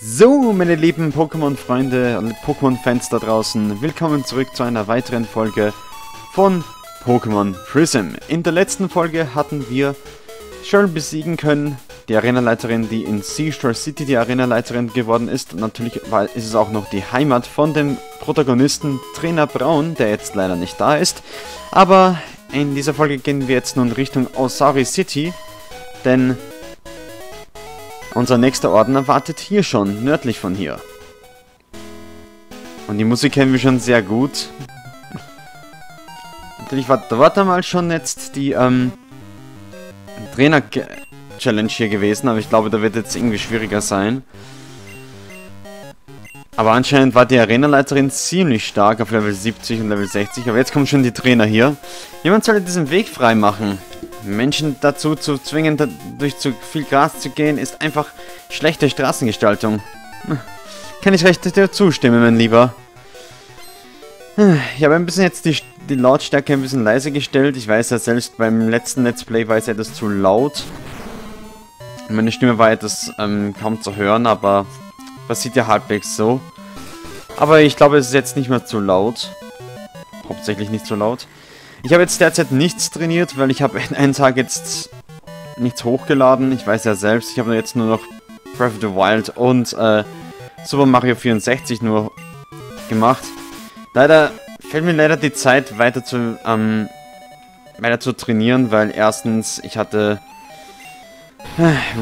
So, meine lieben Pokémon-Freunde und Pokémon-Fans da draußen, willkommen zurück zu einer weiteren Folge von Pokémon Prism. In der letzten Folge hatten wir Cheryl besiegen können, die Arenaleiterin, die in Seashore City die Arenaleiterin geworden ist. Natürlich ist es auch noch die Heimat von dem Protagonisten Trainer Braun, der jetzt leider nicht da ist. Aber in dieser Folge gehen wir jetzt nun Richtung Osari City, denn unser nächster Orden wartet hier schon, nördlich von hier. Und die Musik kennen wir schon sehr gut. Natürlich war dort einmal schon jetzt die ähm, Trainer-Challenge hier gewesen, aber ich glaube, da wird jetzt irgendwie schwieriger sein. Aber anscheinend war die Arenaleiterin ziemlich stark auf Level 70 und Level 60. Aber jetzt kommen schon die Trainer hier. Jemand sollte diesen Weg frei machen. Menschen dazu zu zwingen, durch zu viel Gras zu gehen, ist einfach schlechte Straßengestaltung. Kann ich recht dir zustimmen, mein Lieber. Ich habe ein bisschen jetzt die, die Lautstärke ein bisschen leiser gestellt. Ich weiß ja, selbst beim letzten Let's Play war es etwas zu laut. Meine Stimme war etwas ähm, kaum zu hören, aber Passiert ja halbwegs so. Aber ich glaube, es ist jetzt nicht mehr zu laut. Hauptsächlich nicht zu laut. Ich habe jetzt derzeit nichts trainiert, weil ich habe einen Tag jetzt nichts hochgeladen. Ich weiß ja selbst, ich habe jetzt nur noch Breath of the Wild und äh, Super Mario 64 nur gemacht. Leider fällt mir leider die Zeit weiter zu, ähm, weiter zu trainieren, weil erstens ich hatte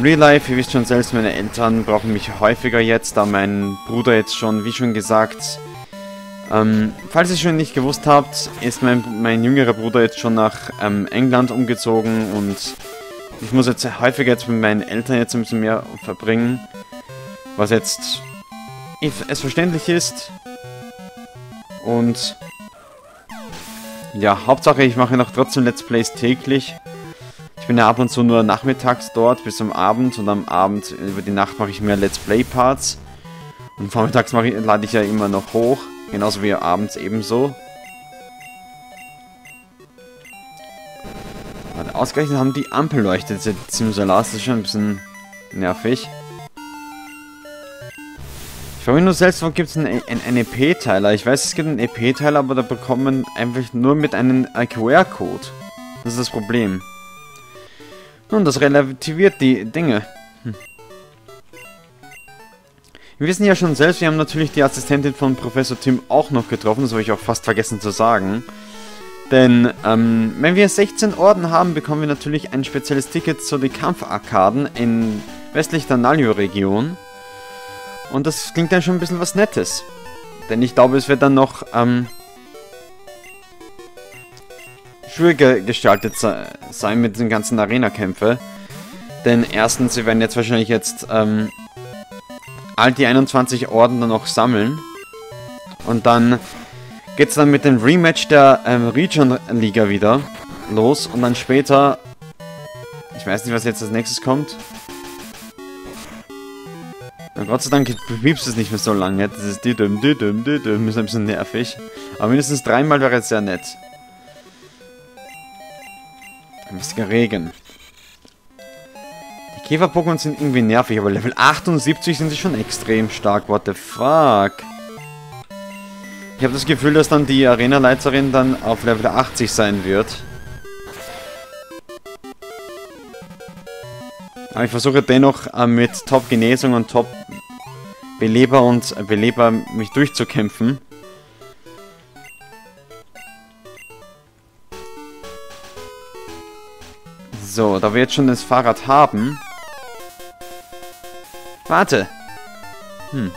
Real Life, ihr wisst schon selbst, meine Eltern brauchen mich häufiger jetzt, da mein Bruder jetzt schon, wie schon gesagt, ähm, falls ihr es schon nicht gewusst habt, ist mein, mein jüngerer Bruder jetzt schon nach ähm, England umgezogen und ich muss jetzt häufiger jetzt mit meinen Eltern jetzt ein bisschen mehr verbringen, was jetzt es verständlich ist. Und ja, Hauptsache ich mache noch trotzdem Let's Plays täglich. Ich bin ja ab und zu nur nachmittags dort bis zum Abend und am Abend über die Nacht mache ich mehr Let's Play Parts. Und vormittags ich, lade ich ja immer noch hoch, genauso wie abends ebenso. Aber ausgerechnet haben die Ampelleuchte jetzt Simsalar, das ist schon ein bisschen nervig. Ich frage mich nur selbst, wo gibt es einen, einen EP-Teiler? Ich weiß, es gibt einen EP-Teiler, aber da bekommt man einfach nur mit einem QR-Code. Das ist das Problem. Nun, das relativiert die Dinge. Wir wissen ja schon selbst, wir haben natürlich die Assistentin von Professor Tim auch noch getroffen, das habe ich auch fast vergessen zu sagen. Denn, ähm, wenn wir 16 Orden haben, bekommen wir natürlich ein spezielles Ticket zu den Kampfarkaden in westlich der Nalio-Region. Und das klingt dann schon ein bisschen was Nettes. Denn ich glaube, es wird dann noch, ähm, schwieriger gestaltet sein mit den ganzen Arena-Kämpfe. Denn erstens, sie werden jetzt wahrscheinlich jetzt ähm, all die 21 Orden dann noch sammeln. Und dann geht es dann mit dem Rematch der ähm, Region-Liga wieder los. Und dann später, ich weiß nicht, was jetzt als nächstes kommt. Und Gott sei Dank piepst es nicht mehr so lange. Das ist dumm, die dumm. Ist ein bisschen nervig. Aber mindestens dreimal wäre es sehr nett. Ein bisschen Regen. Käfer-Pokémon sind irgendwie nervig, aber Level 78 sind sie schon extrem stark. What the fuck? Ich habe das Gefühl, dass dann die Arena-Leiterin dann auf Level 80 sein wird. Aber ich versuche dennoch äh, mit Top-Genesung und Top-Beleber und äh, Beleber mich durchzukämpfen. So, da wir jetzt schon das Fahrrad haben... Warte. Hm.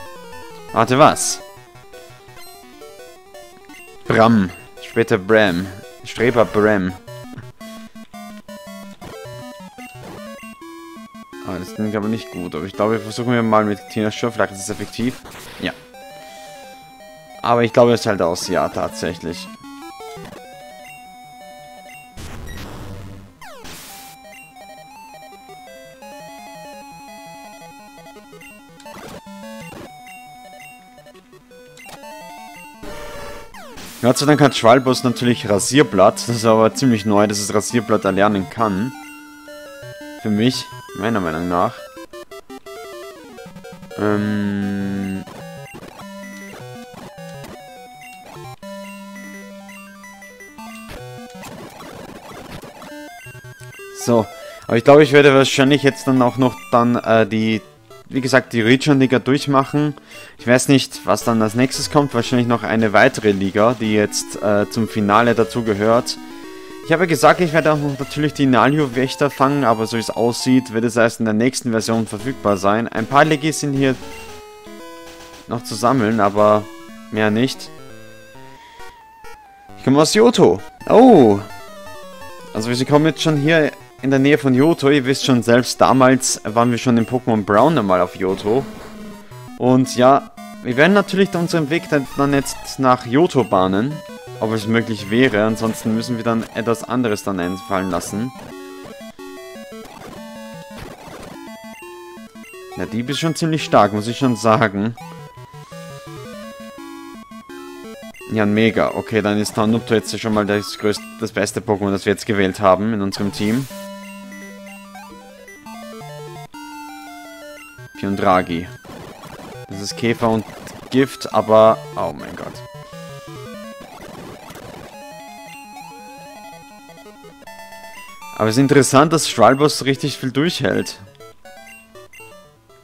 Warte, was? Bram. Später Bram. Streber Bram. Ah, das klingt aber nicht gut. Aber ich glaube, wir versuchen wir mal mit Tina Schur. Vielleicht ist es effektiv. Ja. Aber ich glaube, es hält aus. Ja, tatsächlich. Gott sei Dank hat Schwalbus natürlich Rasierblatt. Das ist aber ziemlich neu, dass es Rasierblatt erlernen kann. Für mich, meiner Meinung nach. Ähm... So, aber ich glaube, ich werde wahrscheinlich jetzt dann auch noch dann äh, die, wie gesagt, die Region-Liga durchmachen. Ich weiß nicht, was dann als nächstes kommt. Wahrscheinlich noch eine weitere Liga, die jetzt äh, zum Finale dazu gehört. Ich habe gesagt, ich werde auch noch natürlich die Nalio-Wächter fangen, aber so wie es aussieht, wird es erst in der nächsten Version verfügbar sein. Ein paar Legis sind hier noch zu sammeln, aber mehr nicht. Ich komme aus Yoto. Oh. Also wir kommen jetzt schon hier in der Nähe von Yoto. Ihr wisst schon selbst, damals waren wir schon in Pokémon Brown einmal auf Yoto. Und ja, wir werden natürlich unseren Weg dann jetzt nach Yoto bahnen ob es möglich wäre. Ansonsten müssen wir dann etwas anderes dann einfallen lassen. Ja, die ist schon ziemlich stark, muss ich schon sagen. Ja, mega. Okay, dann ist Tanupto jetzt schon mal das, größte, das beste Pokémon, das wir jetzt gewählt haben in unserem Team. Piondragi. Das ist Käfer und Gift, aber... Oh mein Gott. Aber es ist interessant, dass Stralbos richtig viel durchhält.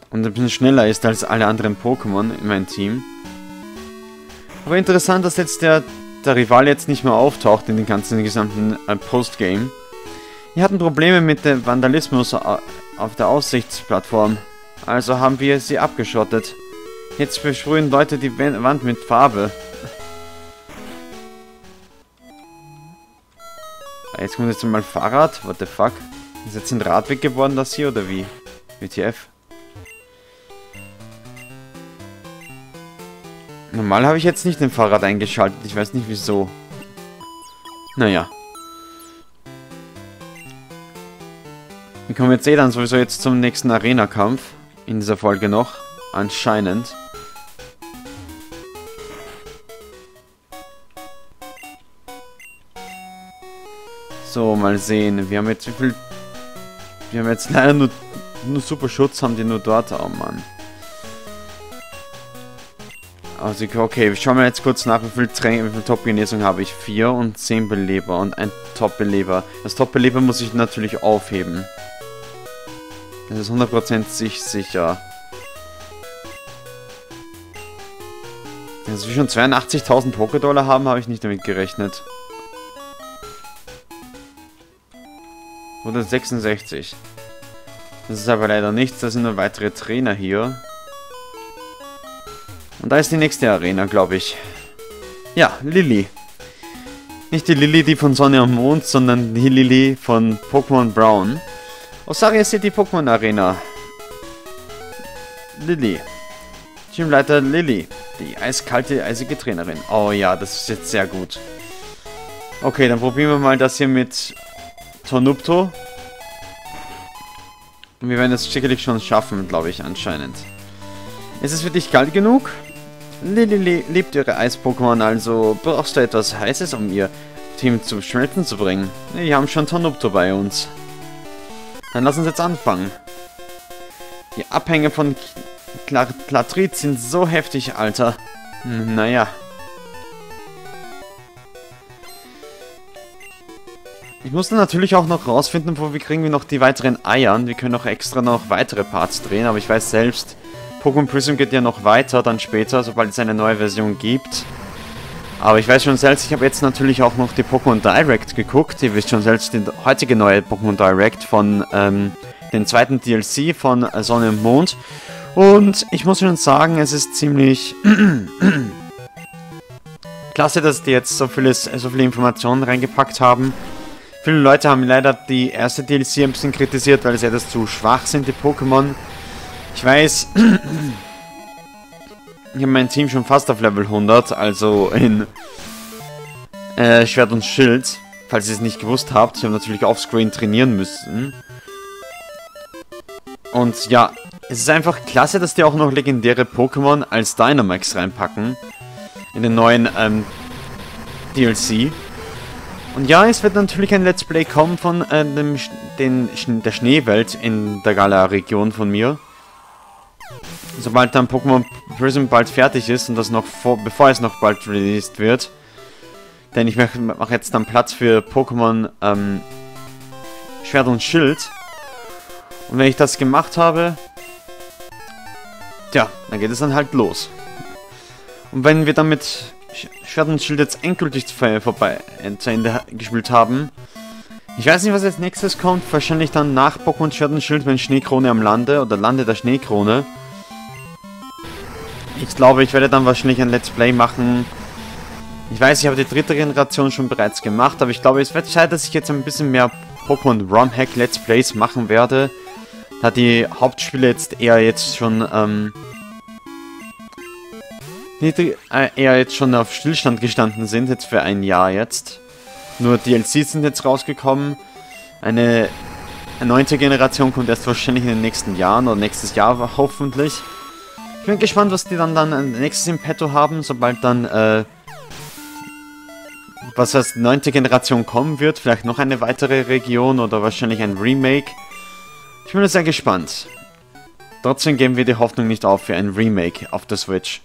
Und ein bisschen schneller ist als alle anderen Pokémon in meinem Team. Aber interessant, dass jetzt der, der Rival jetzt nicht mehr auftaucht in den ganzen gesamten äh, Postgame. Wir hatten Probleme mit dem Vandalismus auf der Aussichtsplattform. Also haben wir sie abgeschottet. Jetzt besprühen Leute die Wand mit Farbe. Jetzt kommt jetzt mal Fahrrad. What the fuck? Ist jetzt ein Radweg geworden, das hier, oder wie? WTF? Normal habe ich jetzt nicht den Fahrrad eingeschaltet. Ich weiß nicht wieso. Naja. Wir kommen jetzt eh dann sowieso jetzt zum nächsten Arena-Kampf. In dieser Folge noch. Anscheinend. So, mal sehen. Wir haben jetzt wie viel... Wir haben jetzt leider nur, nur super Schutz, haben die nur dort. Oh Mann. Also, okay, schauen wir jetzt kurz nach, wie viel, Training, wie viel Top-Genesung habe ich. 4 und 10 Beleber und ein Top-Beleber. Das Top-Beleber muss ich natürlich aufheben. Das ist 100% sich sicher. Dass wir schon 82.000 Pokédollar haben, habe ich nicht damit gerechnet. 166. Das ist aber leider nichts, da sind nur weitere Trainer hier. Und da ist die nächste Arena, glaube ich. Ja, Lilly. Nicht die Lilly, die von Sonne und Mond, sondern die Lilly von Pokémon Brown. Osaria City Pokémon Arena. Lilly. Teamleiter Lilly. Die eiskalte, eisige Trainerin. Oh ja, das ist jetzt sehr gut. Okay, dann probieren wir mal das hier mit Tornupto. Und wir werden es sicherlich schon schaffen, glaube ich, anscheinend. Ist es für dich kalt genug? Lili liebt ihre Eis-Pokémon, also brauchst du etwas Heißes, um ihr Team zum Schmelzen zu bringen. Wir haben schon Tornupto bei uns. Dann lass uns jetzt anfangen. Die Abhänge von Klatrit sind so heftig, Alter. Hm, naja. Ich musste natürlich auch noch rausfinden, wo wir kriegen wir noch die weiteren Eiern. Wir können auch extra noch weitere Parts drehen, aber ich weiß selbst, Pokémon Prism geht ja noch weiter, dann später, sobald es eine neue Version gibt. Aber ich weiß schon selbst, ich habe jetzt natürlich auch noch die Pokémon Direct geguckt. Ihr wisst schon selbst, die heutige neue Pokémon Direct von ähm, den zweiten DLC von Sonne und Mond. Und ich muss schon sagen, es ist ziemlich klasse, dass die jetzt so, vieles, so viele Informationen reingepackt haben. Viele Leute haben leider die erste DLC ein bisschen kritisiert, weil sie etwas zu schwach sind, die Pokémon. Ich weiß, ich habe mein Team schon fast auf Level 100, also in äh, Schwert und Schild. Falls ihr es nicht gewusst habt, ich habe natürlich offscreen trainieren müssen. Und ja, es ist einfach klasse, dass die auch noch legendäre Pokémon als Dynamax reinpacken. In den neuen ähm, DLC. Und ja, es wird natürlich ein Let's Play kommen von äh, dem, den, der Schneewelt in der Gala-Region von mir. Sobald dann Pokémon Prism bald fertig ist und das noch vor, bevor es noch bald released wird, denn ich mache mach jetzt dann Platz für Pokémon ähm, Schwert und Schild. Und wenn ich das gemacht habe, tja, dann geht es dann halt los. Und wenn wir dann mit Schwert und Schild jetzt endgültig vorbei äh, zu Ende gespielt haben, ich weiß nicht, was als nächstes kommt. Wahrscheinlich dann nach Pokémon Schwert und Schild, wenn Schneekrone am Lande oder Lande der Schneekrone. Ich glaube, ich werde dann wahrscheinlich ein Let's Play machen. Ich weiß, ich habe die dritte Generation schon bereits gemacht, aber ich glaube, es wird Zeit, dass ich jetzt ein bisschen mehr Pokémon ROM Hack Let's Plays machen werde. Da die Hauptspiele jetzt eher jetzt schon, ähm, äh, eher jetzt schon auf Stillstand gestanden sind, jetzt für ein Jahr jetzt. Nur DLCs sind jetzt rausgekommen. Eine neunte Generation kommt erst wahrscheinlich in den nächsten Jahren oder nächstes Jahr hoffentlich. Ich bin gespannt, was die dann dann nächstes im Petto haben, sobald dann, äh, was als neunte Generation kommen wird. Vielleicht noch eine weitere Region oder wahrscheinlich ein Remake. Ich bin sehr gespannt. Trotzdem geben wir die Hoffnung nicht auf für ein Remake auf der Switch.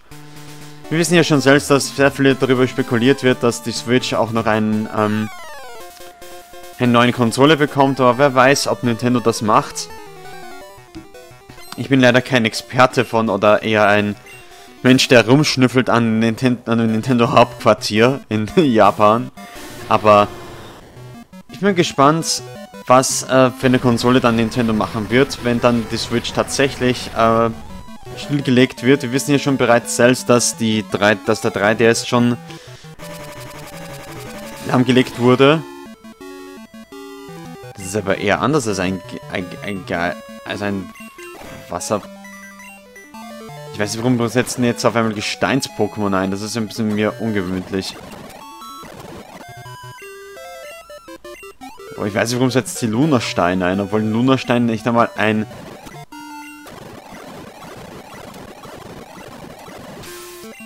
Wir wissen ja schon selbst, dass sehr viel darüber spekuliert wird, dass die Switch auch noch einen, ähm, eine neue Konsole bekommt, aber wer weiß, ob Nintendo das macht. Ich bin leider kein Experte von oder eher ein Mensch, der rumschnüffelt an, Ninten an dem Nintendo Hauptquartier in Japan. Aber ich bin gespannt, was äh, für eine Konsole dann Nintendo machen wird, wenn dann die Switch tatsächlich äh, stillgelegt wird. Wir wissen ja schon bereits selbst, dass, die 3, dass der 3DS schon lahmgelegt wurde. Das ist aber eher anders als ein, ein, ein, als ein Wasser... Ich weiß nicht, warum wir setzen jetzt auf einmal Gesteins-Pokémon ein. Das ist ein bisschen mir ungewöhnlich. Aber ich weiß nicht, warum setzt die Lunastein ein, obwohl Lunastein nicht einmal ein...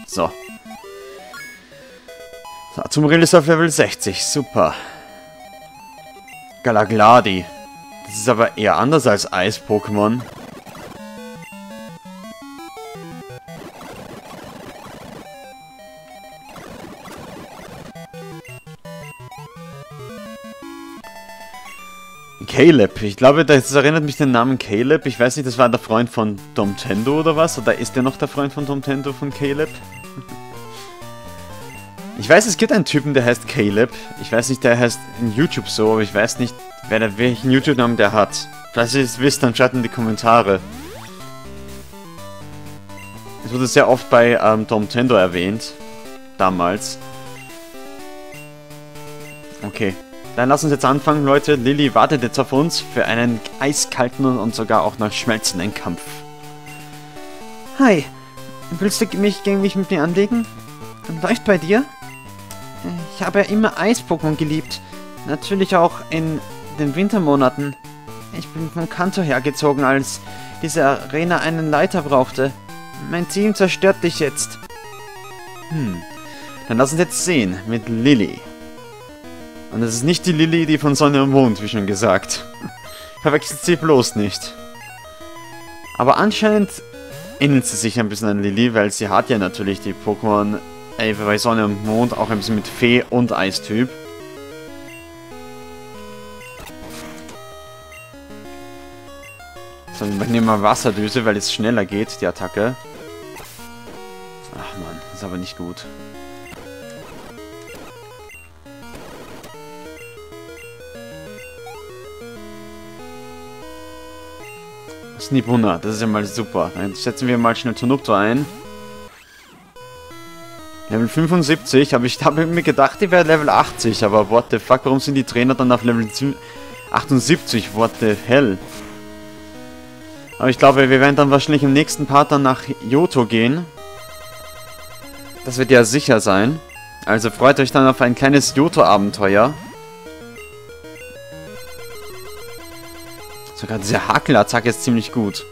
So. so zum ist auf Level 60. Super. Galagladi. Das ist aber eher anders als Eis-Pokémon. Caleb. Ich glaube, das erinnert mich den Namen Caleb. Ich weiß nicht, das war der Freund von Domtendo oder was? Oder ist der noch der Freund von Domtendo von Caleb? Ich weiß, es gibt einen Typen, der heißt Caleb. Ich weiß nicht, der heißt in YouTube so, aber ich weiß nicht, wer der, welchen YouTube-Namen der hat. Falls ihr es wisst, dann schreibt in die Kommentare. Es wurde sehr oft bei ähm, Domtendo erwähnt. Damals. Okay. Dann lass uns jetzt anfangen, Leute. Lilly wartet jetzt auf uns für einen eiskalten und sogar auch noch schmelzenden Kampf. Hi. Willst du mich gegen mich mit mir anlegen? Läuft bei dir? Ich habe ja immer Eis-Pokémon geliebt. Natürlich auch in den Wintermonaten. Ich bin von Kanto hergezogen, als diese Arena einen Leiter brauchte. Mein Team zerstört dich jetzt. Hm. Dann lass uns jetzt sehen mit Lilly. Und es ist nicht die Lilly, die von Sonne und Mond, wie schon gesagt. Verwechselt sie bloß nicht. Aber anscheinend ähnelt sie sich ein bisschen an Lilly, weil sie hat ja natürlich die Pokémon äh, bei Sonne und Mond auch ein bisschen mit Fee und Eistyp. So, wir nehmen mal Wasserdüse, weil es schneller geht, die Attacke. Ach man, ist aber nicht gut. Snipuna, das ist ja mal super. Dann setzen wir mal schnell Tonupto ein. Level 75, aber ich habe mir gedacht, die wäre Level 80, aber what the fuck, warum sind die Trainer dann auf Level 78? What the hell? Aber ich glaube, wir werden dann wahrscheinlich im nächsten Part dann nach Yoto gehen. Das wird ja sicher sein. Also freut euch dann auf ein kleines Yoto-Abenteuer. Sogar diese Hakelattacke ist ziemlich gut.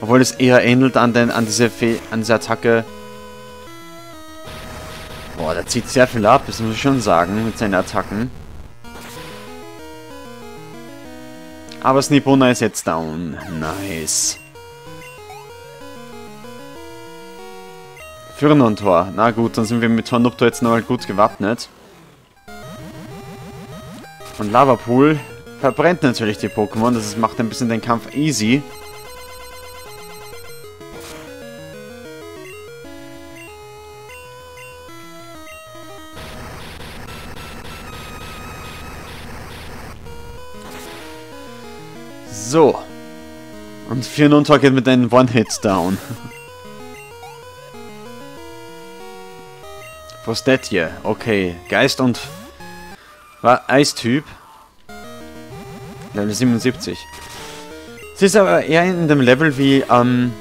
Obwohl es eher ähnelt an, den, an, diese, Fe an diese Attacke. Boah, der zieht sehr viel ab, das muss ich schon sagen, mit seinen Attacken. Aber Snipona ist jetzt down. Nice. Fyrnon-Tor. Na gut, dann sind wir mit Tornupto jetzt nochmal gut gewappnet. Und Lavapool verbrennt natürlich die Pokémon. Das macht ein bisschen den Kampf easy. So. Und Fionunter geht mit einem One-Hit down. Was ist das hier? Okay, Geist und... Eistyp. Level 77. Sie ist aber eher in dem Level wie, ähm...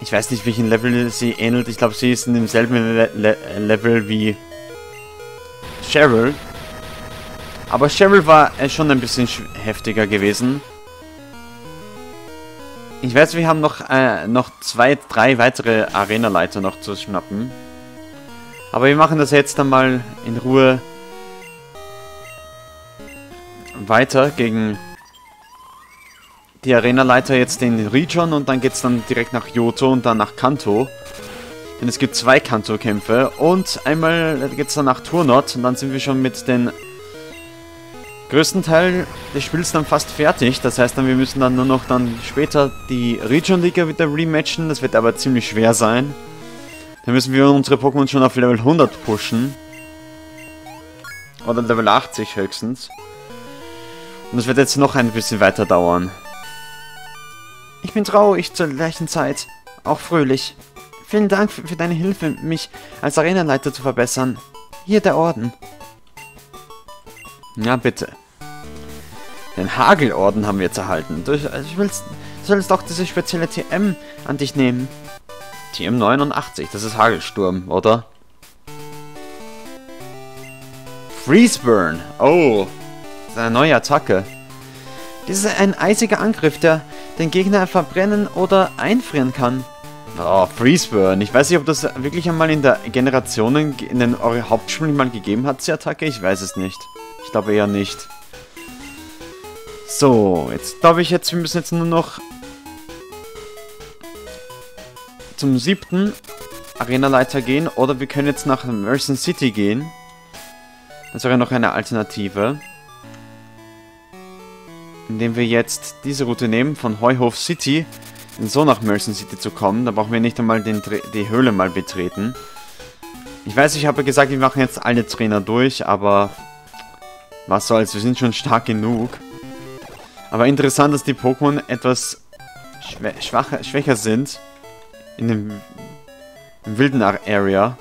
Ich weiß nicht, welchen Level sie ähnelt. Ich glaube, sie ist in demselben Le Le Level wie... Cheryl. Aber Cheryl war äh, schon ein bisschen heftiger gewesen. Ich weiß, wir haben noch, äh, noch zwei, drei weitere Arena-Leiter noch zu schnappen. Aber wir machen das jetzt dann mal in Ruhe weiter gegen die Arena-Leiter jetzt in Region und dann geht es dann direkt nach Yoto und dann nach Kanto. Denn es gibt zwei Kanto-Kämpfe und einmal geht es dann nach Turnot und dann sind wir schon mit den größten Teil des Spiels dann fast fertig. Das heißt dann, wir müssen dann nur noch dann später die Region Liga wieder rematchen. Das wird aber ziemlich schwer sein. Dann müssen wir unsere Pokémon schon auf Level 100 pushen. Oder Level 80 höchstens. Und das wird jetzt noch ein bisschen weiter dauern. Ich bin traurig zur gleichen Zeit. Auch fröhlich. Vielen Dank für deine Hilfe, mich als Arenaleiter zu verbessern. Hier der Orden. Ja, bitte. Den Hagelorden haben wir jetzt erhalten. Du, also willst, du sollst doch diese spezielle TM an dich nehmen. TM 89, das ist Hagelsturm, oder? Freezeburn. Oh, das ist eine neue Attacke. Dies ist ein eisiger Angriff, der den Gegner verbrennen oder einfrieren kann. Oh, Freezeburn. Ich weiß nicht, ob das wirklich einmal in der Generationen, in den Hauptspielen mal gegeben hat, die Attacke. Ich weiß es nicht. Ich glaube eher nicht. So, jetzt glaube ich jetzt, wir müssen jetzt nur noch zum siebten Arena-Leiter gehen oder wir können jetzt nach Merson City gehen. Das wäre noch eine Alternative. Indem wir jetzt diese Route nehmen, von Heuhof City, um so nach Merson City zu kommen. Da brauchen wir nicht einmal den, die Höhle mal betreten. Ich weiß, ich habe gesagt, wir machen jetzt alle Trainer durch, aber was soll's, wir sind schon stark genug. Aber interessant, dass die Pokémon etwas schwacher, schwächer sind. In dem wilden Area.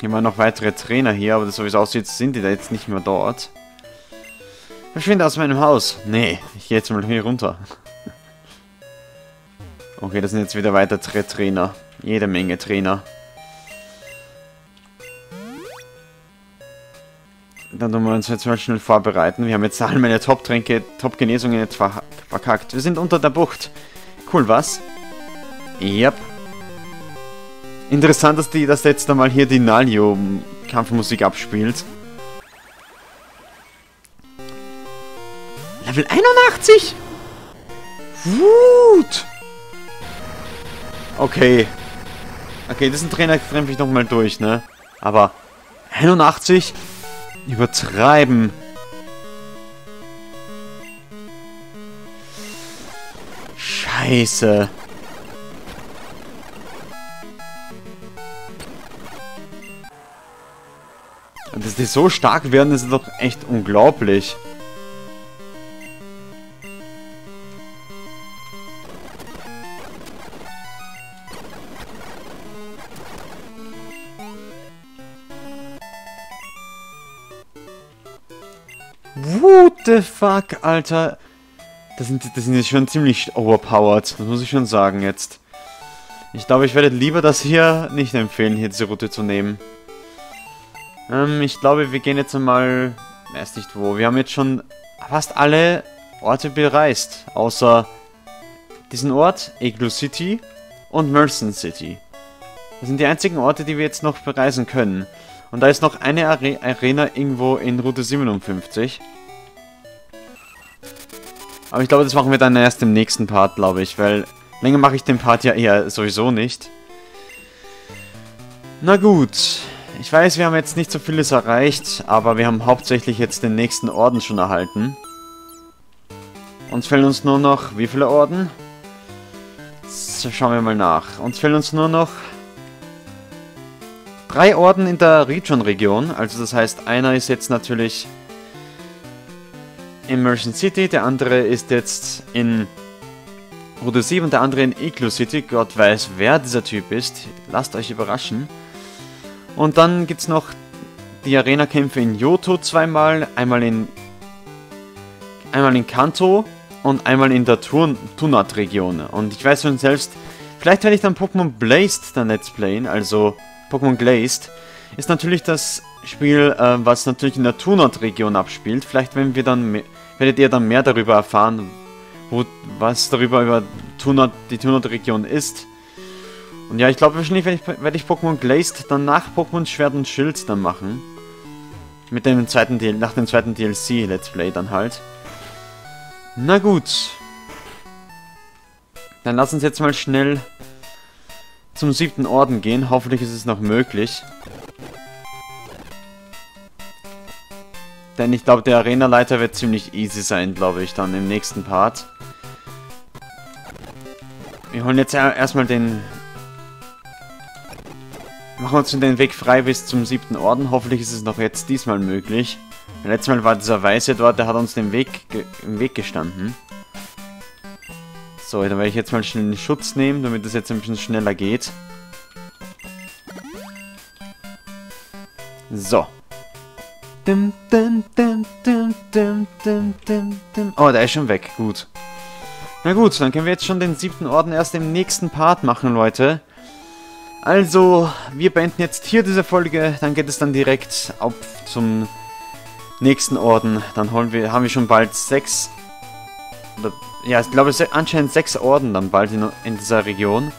Hier waren noch weitere Trainer hier, aber so wie es aussieht, sind die da jetzt nicht mehr dort. Verschwinde aus meinem Haus. Nee, ich gehe jetzt mal hier runter. Okay, das sind jetzt wieder weitere Trainer. Jede Menge Trainer. Dann tun wir uns jetzt mal schnell vorbereiten. Wir haben jetzt all meine Top-Tränke, Top-Genesungen jetzt verkackt. Wir sind unter der Bucht. Cool, was? Yep. Interessant, dass, die, dass jetzt einmal hier die Nalio-Kampfmusik abspielt. Level 81? Wut! Okay. Okay, diesen Trainer treffe ich nochmal durch, ne? Aber 81? Übertreiben. Scheiße. Dass die so stark werden, ist doch echt unglaublich. The fuck, Alter? Das sind, das sind jetzt schon ziemlich overpowered. Das muss ich schon sagen jetzt. Ich glaube, ich werde lieber das hier nicht empfehlen, hier diese Route zu nehmen. Ähm, ich glaube, wir gehen jetzt einmal... Weiß nicht wo. Wir haben jetzt schon fast alle Orte bereist. Außer diesen Ort, Igloo City und Merson City. Das sind die einzigen Orte, die wir jetzt noch bereisen können. Und da ist noch eine Are Arena irgendwo in Route 57. Aber ich glaube, das machen wir dann erst im nächsten Part, glaube ich, weil Länger mache ich den Part ja eher sowieso nicht. Na gut. Ich weiß, wir haben jetzt nicht so vieles erreicht, aber wir haben hauptsächlich jetzt den nächsten Orden schon erhalten. Uns fehlen uns nur noch... Wie viele Orden? So, schauen wir mal nach. Uns fehlen uns nur noch... Drei Orden in der Region-Region. Also das heißt, einer ist jetzt natürlich... Immersion City, der andere ist jetzt in Route 7 und der andere in Igloo City. Gott weiß, wer dieser Typ ist. Lasst euch überraschen. Und dann gibt es noch die Arena-Kämpfe in Yoto zweimal, einmal in einmal in Kanto und einmal in der Tunat-Region. Und ich weiß schon selbst, vielleicht werde ich dann Pokémon Blazed dann Let's Playen, also Pokémon Glazed, ist natürlich das Spiel, äh, was natürlich in der Tunat-Region abspielt. Vielleicht wenn wir dann werdet ihr dann mehr darüber erfahren, wo, was darüber über Tunat, die Tunat-Region ist. Und ja, ich glaube wahrscheinlich werde ich, werd ich Pokémon Glazed dann nach Pokémon Schwert und Schild dann machen. Mit dem zweiten DL nach dem zweiten DLC Let's Play dann halt. Na gut. Dann lass uns jetzt mal schnell zum siebten Orden gehen. Hoffentlich ist es noch möglich. Denn ich glaube, der Arena-Leiter wird ziemlich easy sein, glaube ich, dann im nächsten Part. Wir holen jetzt erstmal den Machen uns den Weg frei bis zum siebten Orden. Hoffentlich ist es noch jetzt diesmal möglich. Letztes Mal war dieser Weiße dort, der hat uns den Weg im Weg gestanden. So, dann werde ich jetzt mal schnell den Schutz nehmen, damit es jetzt ein bisschen schneller geht. So. Oh, der ist schon weg. Gut. Na gut, dann können wir jetzt schon den siebten Orden erst im nächsten Part machen, Leute. Also, wir beenden jetzt hier diese Folge, dann geht es dann direkt auf zum nächsten Orden. Dann holen wir, haben wir schon bald sechs, oder, ja, ich glaube anscheinend sechs Orden dann bald in, in dieser Region.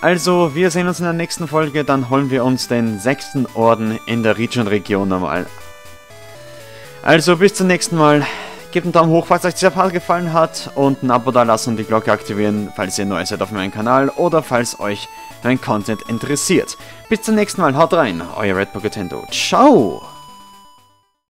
Also, wir sehen uns in der nächsten Folge, dann holen wir uns den sechsten Orden in der Region-Region nochmal. Also, bis zum nächsten Mal. Gebt einen Daumen hoch, falls euch dieser Part gefallen hat und ein Abo da lassen und die Glocke aktivieren, falls ihr neu seid auf meinem Kanal oder falls euch mein Content interessiert. Bis zum nächsten Mal, haut rein, euer Red Nintendo. Ciao!